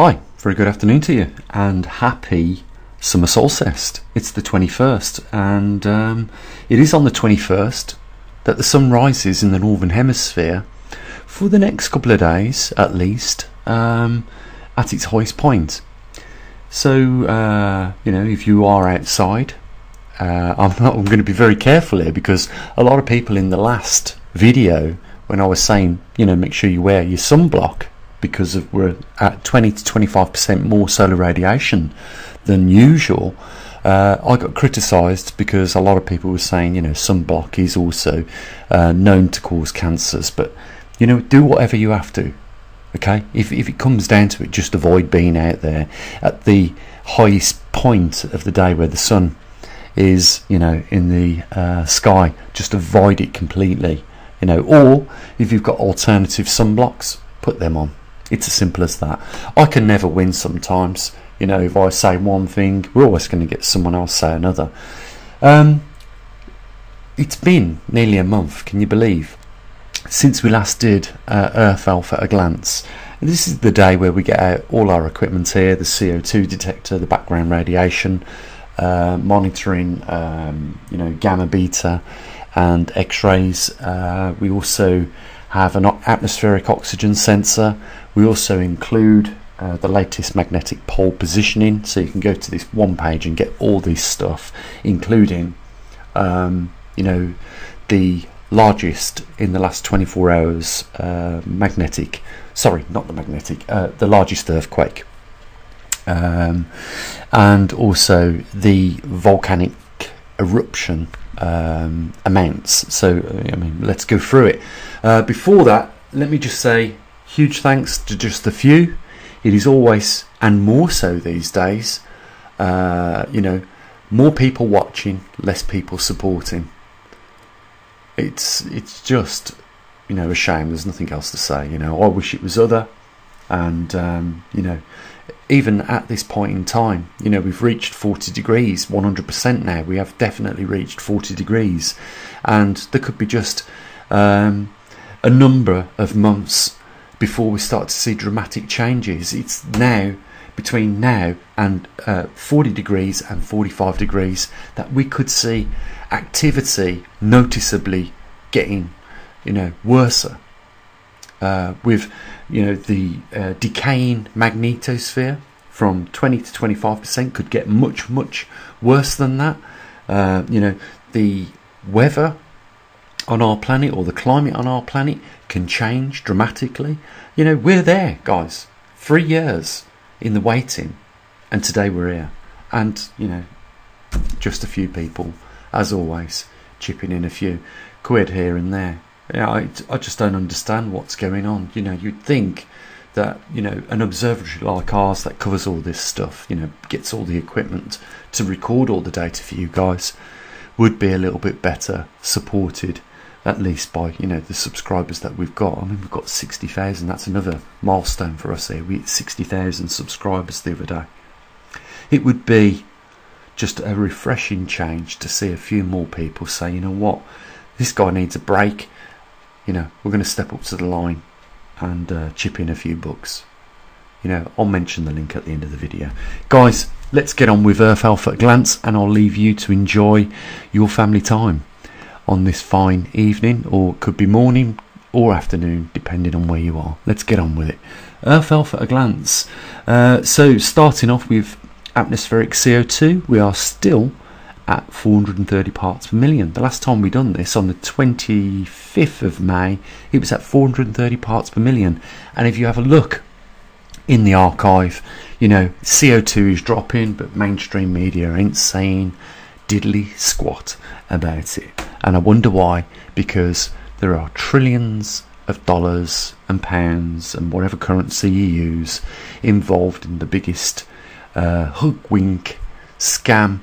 Hi, very good afternoon to you, and happy summer solstice. It's the 21st, and um, it is on the 21st that the sun rises in the northern hemisphere for the next couple of days at least um, at its highest point. So, uh, you know, if you are outside, uh, I'm, I'm going to be very careful here because a lot of people in the last video, when I was saying, you know, make sure you wear your sunblock because of we're at 20 to 25% more solar radiation than usual. Uh, I got criticised because a lot of people were saying, you know, sunblock is also uh, known to cause cancers, but you know, do whatever you have to. Okay, if if it comes down to it, just avoid being out there at the highest point of the day where the sun is, you know, in the uh, sky. Just avoid it completely. You know, or if you've got alternative sunblocks, put them on. It's as simple as that. I can never win sometimes. You know, if I say one thing, we're always going to get someone else say another. Um, it's been nearly a month, can you believe, since we last did uh, Earth Alpha at a glance. This is the day where we get out all our equipment here the CO2 detector, the background radiation, uh, monitoring, um, you know, gamma beta and X rays. Uh, we also have an atmospheric oxygen sensor. We also include uh, the latest magnetic pole positioning, so you can go to this one page and get all this stuff, including, um, you know, the largest in the last 24 hours uh, magnetic, sorry, not the magnetic, uh, the largest earthquake. Um, and also the volcanic eruption um, amounts. So, I mean, let's go through it. Uh, before that, let me just say huge thanks to just a few. It is always, and more so these days, uh, you know, more people watching, less people supporting. It's it's just, you know, a shame. There's nothing else to say. You know, I wish it was other, and um, you know, even at this point in time, you know, we've reached 40 degrees, 100% now. We have definitely reached 40 degrees, and there could be just um, a number of months before we start to see dramatic changes. It's now between now and uh, 40 degrees and 45 degrees that we could see activity noticeably getting, you know, worse. Uh, with you know the uh, decaying magnetosphere from 20 to 25 percent could get much much worse than that. Uh, you know the weather on our planet or the climate on our planet can change dramatically. You know we're there guys. Three years in the waiting and today we're here. And you know just a few people as always chipping in a few quid here and there yeah, I, I just don't understand what's going on. You know, you'd think that you know an observatory like ours that covers all this stuff, you know, gets all the equipment to record all the data for you guys, would be a little bit better supported, at least by you know the subscribers that we've got. I mean, we've got sixty thousand. That's another milestone for us here. We hit sixty thousand subscribers the other day. It would be just a refreshing change to see a few more people say, you know what, this guy needs a break you know, we're going to step up to the line and uh, chip in a few bucks. You know, I'll mention the link at the end of the video. Guys, let's get on with Earth Alpha at glance and I'll leave you to enjoy your family time on this fine evening or it could be morning or afternoon depending on where you are. Let's get on with it. Earth Alpha at a glance. Uh, so starting off with atmospheric CO2, we are still at 430 parts per million. The last time we done this on the 25th of May, it was at 430 parts per million. And if you have a look in the archive, you know, CO2 is dropping, but mainstream media ain't saying diddly squat about it. And I wonder why, because there are trillions of dollars and pounds and whatever currency you use involved in the biggest uh, hook wink scam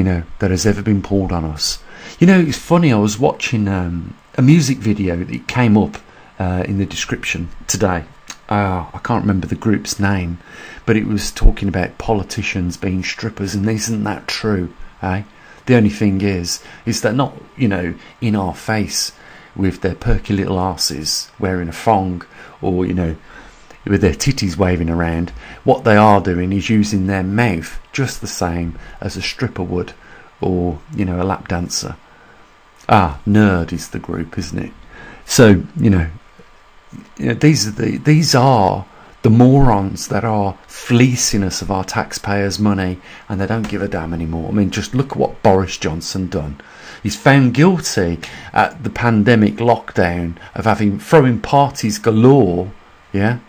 you know, that has ever been pulled on us. You know, it's funny, I was watching um, a music video that came up uh, in the description today. Uh, I can't remember the group's name, but it was talking about politicians being strippers, and isn't that true? Eh? The only thing is, is they're not, you know, in our face with their perky little asses wearing a thong or, you know, with their titties waving around, what they are doing is using their mouth just the same as a stripper would or, you know, a lap dancer. Ah, nerd is the group, isn't it? So, you know, you know these are the these are the morons that are fleecing us of our taxpayers' money and they don't give a damn anymore. I mean, just look at what Boris Johnson done. He's found guilty at the pandemic lockdown of having throwing parties galore, yeah,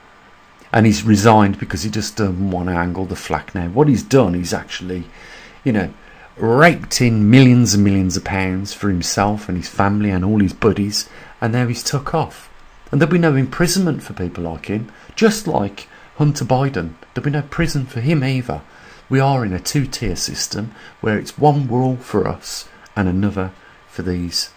and he's resigned because he just doesn't want to angle the flak now. What he's done, he's actually, you know, raked in millions and millions of pounds for himself and his family and all his buddies, and now he's took off. And there'll be no imprisonment for people like him, just like Hunter Biden. There'll be no prison for him either. We are in a two tier system where it's one rule for us and another for these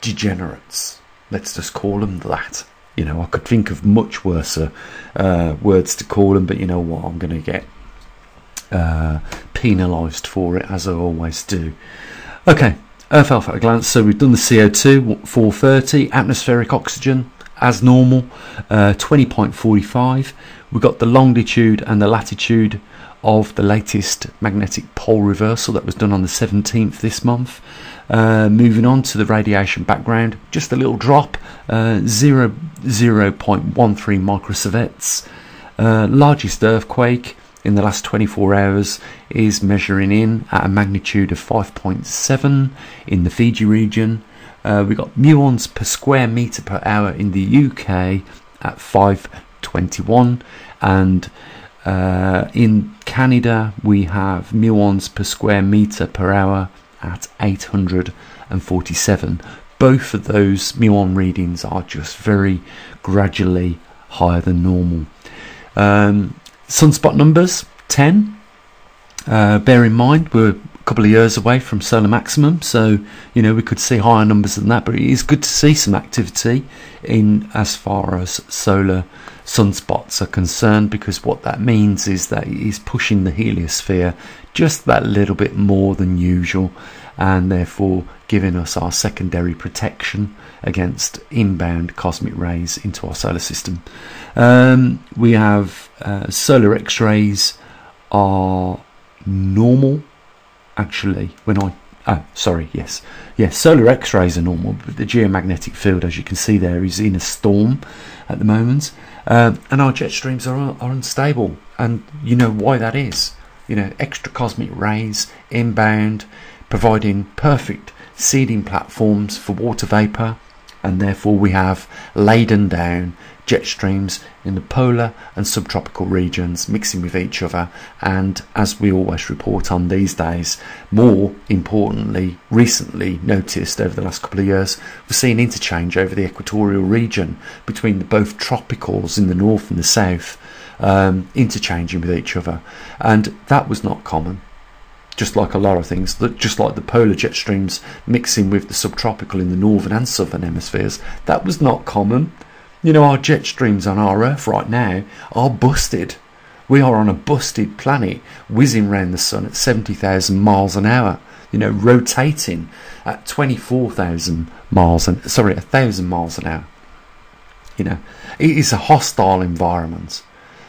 degenerates. Let's just call them that. You know, I could think of much worse uh, words to call them, but you know what? I'm going to get uh, penalised for it, as I always do. Okay, Earth Alpha at a glance. So we've done the CO2, 430, atmospheric oxygen, as normal, uh, 20.45. We've got the longitude and the latitude of the latest magnetic pole reversal that was done on the 17th this month. Uh, moving on to the radiation background, just a little drop, uh, 0, 0.13 microsieverts. Uh, largest earthquake in the last 24 hours is measuring in at a magnitude of 5.7 in the Fiji region. Uh, we got muons per square meter per hour in the UK at 521, and uh, in Canada we have muons per square meter per hour at 847. Both of those muon readings are just very gradually higher than normal. Um, sunspot numbers 10. Uh, bear in mind we're couple of years away from solar maximum, so you know we could see higher numbers than that. But it is good to see some activity in as far as solar sunspots are concerned, because what that means is that it is pushing the heliosphere just that little bit more than usual, and therefore giving us our secondary protection against inbound cosmic rays into our solar system. Um, we have uh, solar X-rays are normal. Actually, when I oh sorry yes. Yes solar X-rays are normal, but the geomagnetic field, as you can see there, is in a storm at the moment, um, and our jet streams are are unstable, and you know why that is. You know, extra cosmic rays inbound, providing perfect seeding platforms for water vapor, and therefore we have laden down jet streams in the polar and subtropical regions mixing with each other. And as we always report on these days more importantly recently noticed over the last couple of years we've seen interchange over the equatorial region between the both tropicals in the north and the south um, interchanging with each other. And that was not common. Just like a lot of things, just like the polar jet streams mixing with the subtropical in the northern and southern hemispheres, that was not common. You know, our jet streams on our Earth right now are busted. We are on a busted planet, whizzing round the sun at 70,000 miles an hour, you know, rotating at 24,000 miles and sorry, 1,000 miles an hour. You know, it is a hostile environment.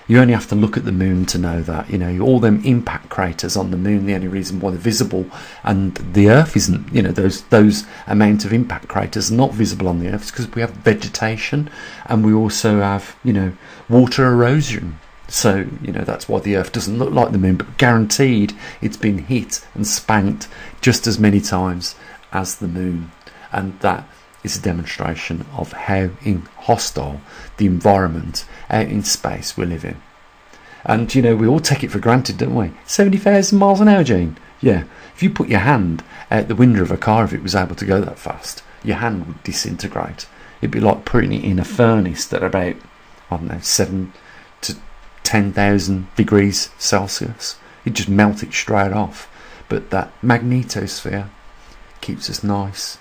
You only have to look at the moon to know that. You know, all them impact craters on the moon, the only reason why they're visible and the Earth isn't, you know, those those amount of impact craters not visible on the Earth because we have vegetation and we also have, you know, water erosion. So, you know, that's why the Earth doesn't look like the moon, but guaranteed it's been hit and spanked just as many times as the moon. And that is a demonstration of how hostile the environment out in space we live in. And you know, we all take it for granted, don't we? 70,000 miles an hour, Jane. Yeah, if you put your hand out the window of a car, if it was able to go that fast, your hand would disintegrate. It'd be like putting it in a furnace at about, I don't know, 7 to 10,000 degrees Celsius. It'd just melt it straight off. But that magnetosphere keeps us nice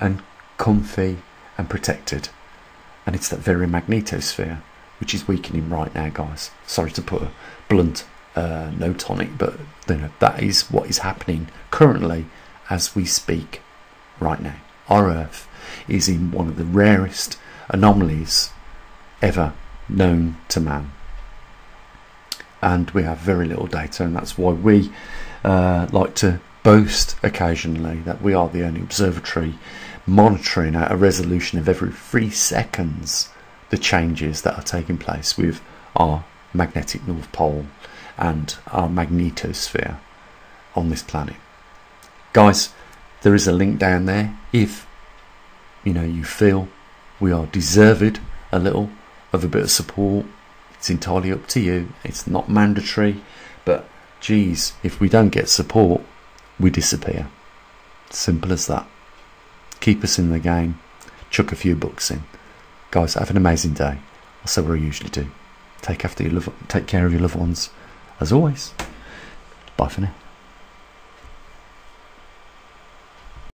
and comfy and protected. And it's that very magnetosphere which is weakening right now, guys. Sorry to put a blunt uh, note on it, but you know, that is what is happening currently as we speak right now. Our Earth is in one of the rarest anomalies ever known to man. And we have very little data, and that's why we uh, like to boast occasionally that we are the only observatory monitoring at a resolution of every three seconds the changes that are taking place with our magnetic north pole and our magnetosphere on this planet. Guys, there is a link down there if you know you feel we are deserved a little of a bit of support. It's entirely up to you. It's not mandatory, but geez, if we don't get support, we disappear. Simple as that. Keep us in the game. Chuck a few books in. Guys, have an amazing day. I'll say what I usually do. Take after your love, take care of your loved ones. As always, bye for now.